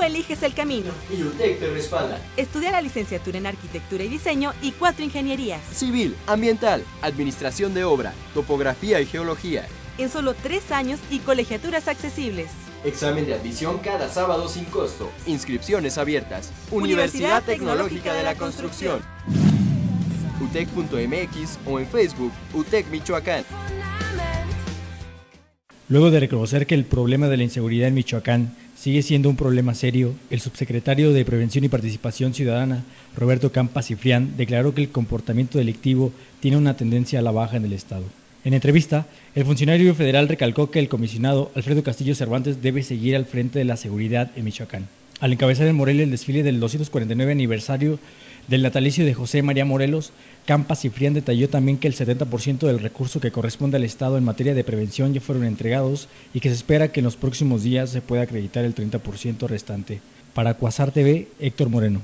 Tú eliges el camino. Y UTEC te respalda. Estudia la licenciatura en Arquitectura y Diseño y cuatro ingenierías. Civil, ambiental, administración de obra, topografía y geología. En solo tres años y colegiaturas accesibles. Examen de admisión cada sábado sin costo. Inscripciones abiertas. Universidad Tecnológica de la Construcción. UTEC.mx o en Facebook UTEC Michoacán. Luego de reconocer que el problema de la inseguridad en Michoacán sigue siendo un problema serio, el subsecretario de Prevención y Participación Ciudadana, Roberto Campa Cifrián, declaró que el comportamiento delictivo tiene una tendencia a la baja en el Estado. En entrevista, el funcionario federal recalcó que el comisionado Alfredo Castillo Cervantes debe seguir al frente de la seguridad en Michoacán. Al encabezar en Morelia el desfile del 249 aniversario del natalicio de José María Morelos, Campa Cifrián detalló también que el 70% del recurso que corresponde al Estado en materia de prevención ya fueron entregados y que se espera que en los próximos días se pueda acreditar el 30% restante. Para Cuasar TV, Héctor Moreno.